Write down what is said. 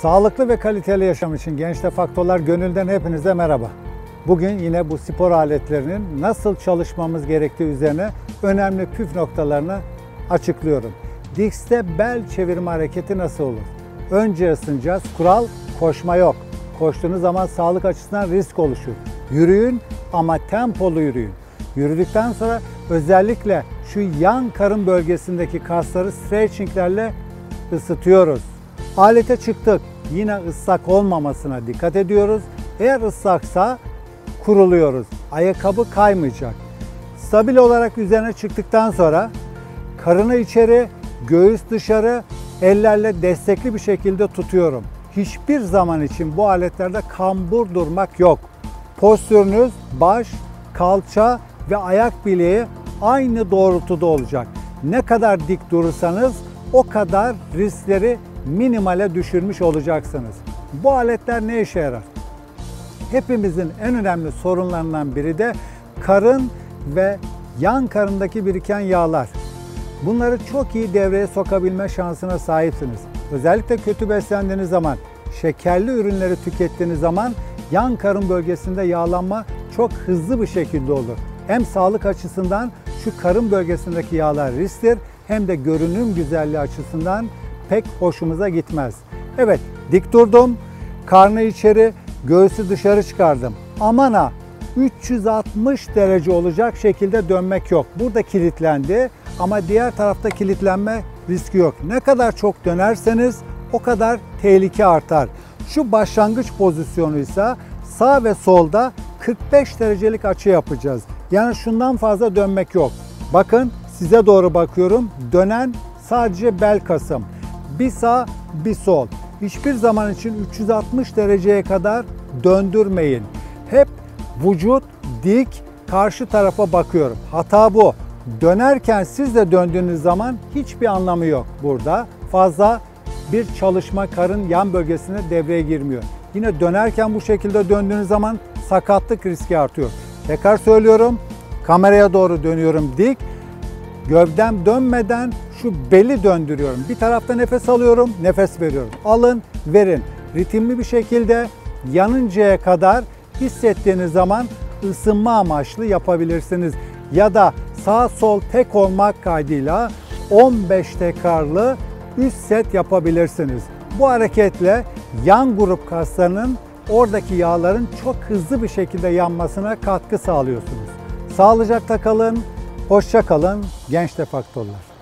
Sağlıklı ve kaliteli yaşam için Gençte Faktörler Gönül'den hepinize merhaba. Bugün yine bu spor aletlerinin nasıl çalışmamız gerektiği üzerine önemli püf noktalarını açıklıyorum. Dix'te bel çevirme hareketi nasıl olur? Önce ısınacağız. Kural koşma yok. Koştuğunuz zaman sağlık açısından risk oluşur. Yürüyün ama tempolu yürüyün. Yürüdükten sonra özellikle şu yan karın bölgesindeki kasları stretchinglerle ısıtıyoruz. Alete çıktık. Yine ıslak olmamasına dikkat ediyoruz. Eğer ıslaksa kuruluyoruz. Ayakkabı kaymayacak. Stabil olarak üzerine çıktıktan sonra karını içeri, göğüs dışarı, ellerle destekli bir şekilde tutuyorum. Hiçbir zaman için bu aletlerde kambur durmak yok. Postürünüz baş, kalça ve ayak bileği aynı doğrultuda olacak. Ne kadar dik durursanız o kadar riskleri minimale düşürmüş olacaksınız. Bu aletler ne işe yarar? Hepimizin en önemli sorunlarından biri de karın ve yan karındaki biriken yağlar. Bunları çok iyi devreye sokabilme şansına sahipsiniz. Özellikle kötü beslendiğiniz zaman, şekerli ürünleri tükettiğiniz zaman yan karın bölgesinde yağlanma çok hızlı bir şekilde olur. Hem sağlık açısından şu karın bölgesindeki yağlar risktir hem de görünüm güzelliği açısından pek hoşumuza gitmez. Evet dik durdum, karnı içeri, göğsü dışarı çıkardım. Aman ha 360 derece olacak şekilde dönmek yok. Burada kilitlendi ama diğer tarafta kilitlenme riski yok. Ne kadar çok dönerseniz o kadar tehlike artar. Şu başlangıç pozisyonu ise sağ ve solda 45 derecelik açı yapacağız. Yani şundan fazla dönmek yok. Bakın size doğru bakıyorum. Dönen sadece bel kasım. Bir sağ bir sol. Hiçbir zaman için 360 dereceye kadar döndürmeyin. Hep vücut dik karşı tarafa bakıyorum. Hata bu. Dönerken siz de döndüğünüz zaman hiçbir anlamı yok burada. Fazla bir çalışma karın yan bölgesine devreye girmiyor. Yine dönerken bu şekilde döndüğünüz zaman sakatlık riski artıyor. Tekrar söylüyorum. Kameraya doğru dönüyorum dik. Gövdem dönmeden şu beli döndürüyorum. Bir tarafta nefes alıyorum, nefes veriyorum. Alın, verin. Ritimli bir şekilde yanıncaya kadar hissettiğiniz zaman ısınma amaçlı yapabilirsiniz. Ya da sağ sol tek olmak kaydıyla 15 tekrarlı üst set yapabilirsiniz. Bu hareketle yan grup kaslarının oradaki yağların çok hızlı bir şekilde yanmasına katkı sağlıyorsunuz. Sağlıcakla kalın, hoşça kalın genç defaktörler.